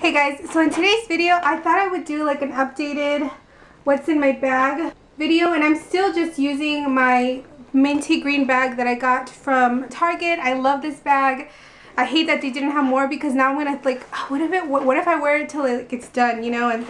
Hey guys, so in today's video, I thought I would do like an updated what's in my bag video and I'm still just using my minty green bag that I got from Target. I love this bag. I hate that they didn't have more because now I'm gonna like, what if it, what, what if I wear it till it gets done, you know, and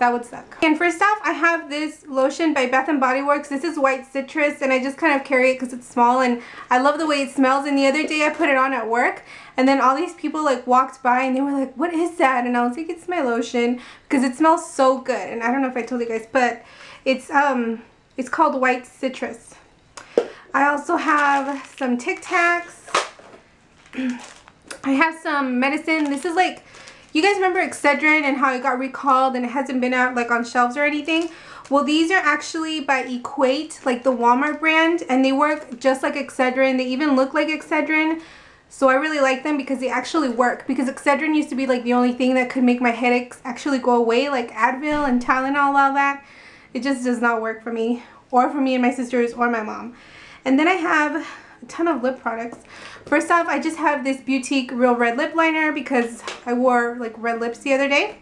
that would suck. And first off, I have this lotion by Bath & Body Works. This is white citrus and I just kind of carry it because it's small and I love the way it smells. And the other day I put it on at work and then all these people like walked by and they were like, what is that? And I was like, it's my lotion because it smells so good. And I don't know if I told you guys, but it's, um, it's called white citrus. I also have some Tic Tacs. I have some medicine. This is like you guys remember Excedrin and how it got recalled and it hasn't been out like on shelves or anything? Well, these are actually by Equate, like the Walmart brand, and they work just like Excedrin. They even look like Excedrin. So I really like them because they actually work. Because Excedrin used to be like the only thing that could make my headaches actually go away, like Advil and Tylenol, all that. It just does not work for me, or for me and my sisters, or my mom. And then I have ton of lip products. First off, I just have this Beautique Real Red Lip Liner because I wore like red lips the other day.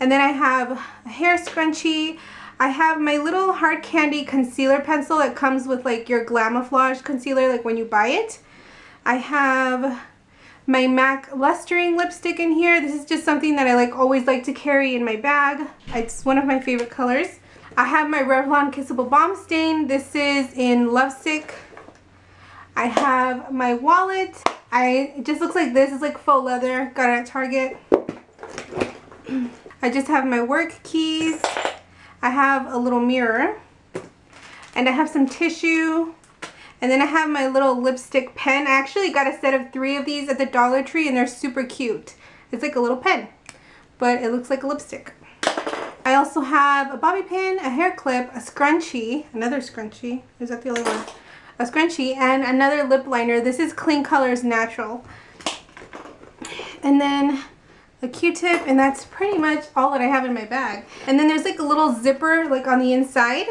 And then I have a hair scrunchie. I have my little hard candy concealer pencil that comes with like your Glamouflage concealer like when you buy it. I have my MAC Lustering lipstick in here. This is just something that I like always like to carry in my bag. It's one of my favorite colors. I have my Revlon Kissable Balm Stain. This is in Lovesick I have my wallet. I it just looks like this. It's like faux leather. Got it at Target. I just have my work keys. I have a little mirror. And I have some tissue. And then I have my little lipstick pen. I actually got a set of three of these at the Dollar Tree and they're super cute. It's like a little pen, but it looks like a lipstick. I also have a bobby pin, a hair clip, a scrunchie, another scrunchie. Is that the only one? A scrunchie, and another lip liner. This is Kleancolor's Natural. And then a q-tip and that's pretty much all that I have in my bag. And then there's like a little zipper like on the inside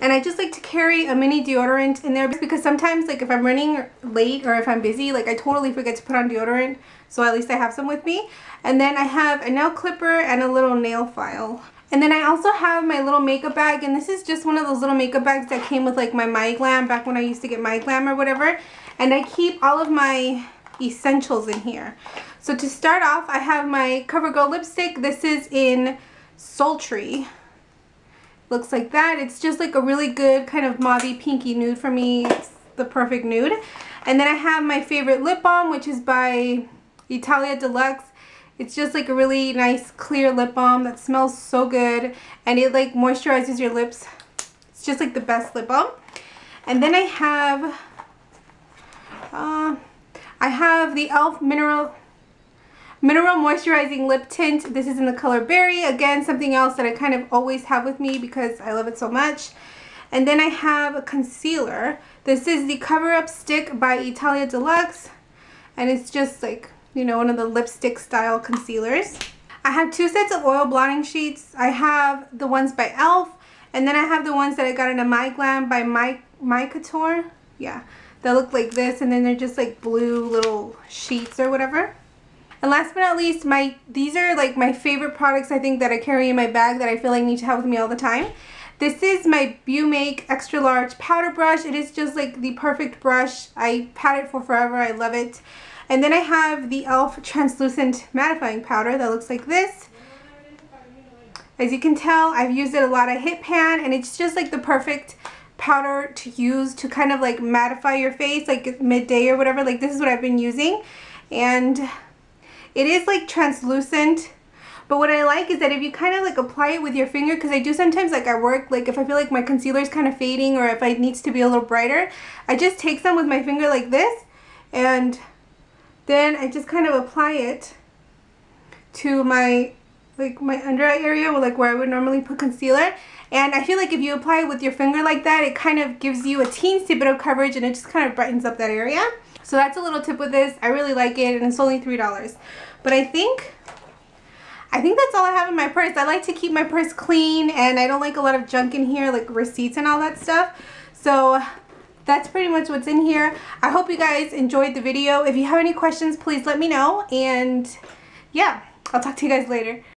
and I just like to carry a mini deodorant in there because sometimes like if I'm running late or if I'm busy like I totally forget to put on deodorant so at least I have some with me. And then I have a nail clipper and a little nail file. And then I also have my little makeup bag and this is just one of those little makeup bags that came with like my My Glam back when I used to get My Glam or whatever. And I keep all of my essentials in here. So to start off I have my CoverGirl lipstick. This is in Sultry. Looks like that. It's just like a really good kind of mauvey pinky nude for me. It's the perfect nude. And then I have my favorite lip balm which is by Italia Deluxe. It's just like a really nice clear lip balm that smells so good and it like moisturizes your lips. It's just like the best lip balm. And then I have, uh, I have the e.l.f. Mineral Mineral Moisturizing Lip Tint. This is in the color Berry. Again, something else that I kind of always have with me because I love it so much. And then I have a concealer. This is the Cover Up Stick by Italia Deluxe. And it's just like you know, one of the lipstick style concealers. I have two sets of oil blotting sheets. I have the ones by e.l.f. And then I have the ones that I got in a My Glam by My, Mai Couture. Yeah, they look like this and then they're just like blue little sheets or whatever. And last but not least, my these are like my favorite products I think that I carry in my bag that I feel like I need to have with me all the time. This is my Make Extra Large Powder Brush. It is just like the perfect brush. I've had it for forever. I love it. And then I have the e.l.f. Translucent Mattifying Powder that looks like this. As you can tell, I've used it a lot. I hit pan and it's just like the perfect powder to use to kind of like mattify your face like midday or whatever. Like this is what I've been using. And it is like translucent. But what I like is that if you kind of like apply it with your finger, because I do sometimes like I work, like if I feel like my concealer is kind of fading or if it needs to be a little brighter, I just take some with my finger like this and then I just kind of apply it to my like my under eye area like where I would normally put concealer. And I feel like if you apply it with your finger like that it kind of gives you a teensy bit of coverage and it just kind of brightens up that area. So that's a little tip with this. I really like it and it's only three dollars. But I think I think that's all I have in my purse I like to keep my purse clean and I don't like a lot of junk in here like receipts and all that stuff so that's pretty much what's in here. I hope you guys enjoyed the video. If you have any questions, please let me know. And yeah, I'll talk to you guys later.